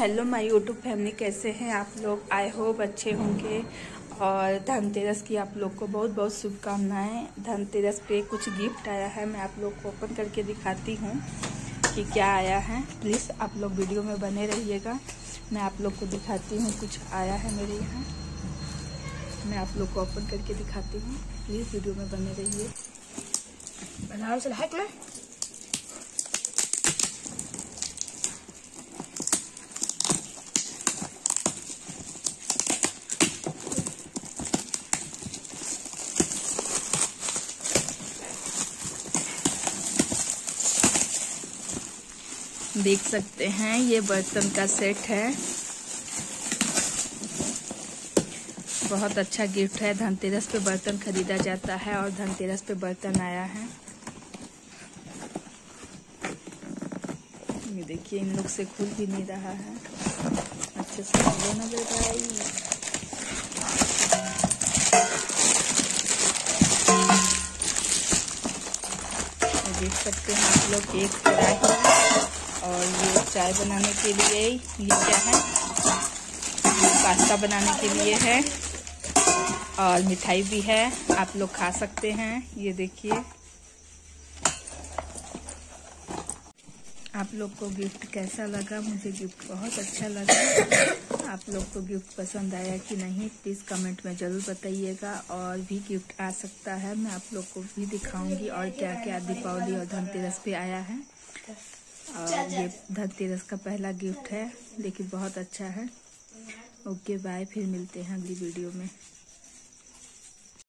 Hello my YouTube family कैसे हैं आप लोग? आई होप अच्छे होंगे। और धनतेरस की आप लोग को बहुत बहुत शुभकामनाएँ। धनतेरस पे कुछ गिफ्ट आया है, मैं आप लोग को ओपन करके दिखाती हूँ कि क्या आया है। प्लीज़ आप लोग वीडियो में बने रहिएगा। मैं आप लोग को दिखाती हूँ कुछ आया है मेरे यहाँ। मैं आप लोग को ओपन करके दिखाती हूँ। प्लीज़ वीडियो में बने रहिए। देख सकते हैं, ये बर्तन का सेट है। बहुत अच्छा गिफ्ट है, धनतेरस पे बर्तन खरीदा जाता है और धनतेरस पे बर्तन आया है। ये देखिए, इन लोग से खुल भी नहीं रहा है। अच्छे से खोलो ना भाई देख सकते हैं आप लोग, एक कढ़ाई और ये चाय बनाने के लिए ये क्या है। ये पास्ता बनाने के लिए है। और मिठाई भी है। आप लोग खा सकते हैं। ये देखिए। आप लोग को गिफ्ट कैसा लगा? मुझे गिफ्ट बहुत अच्छा लगा। आप लोग को गिफ्ट पसंद आया कि नहीं प्लीज़ कमेंट में ज़रूर बताइएगा। और भी गिफ्ट आ सकता है। मैं आप लोग को भी दिखाऊँगी और क्या क्या दीपावली और धनतेरस पे आया है। और ये धनतेरस का पहला गिफ्ट है लेकिन बहुत अच्छा है। ओके बाय फिर मिलते हैं अगली वीडियो में।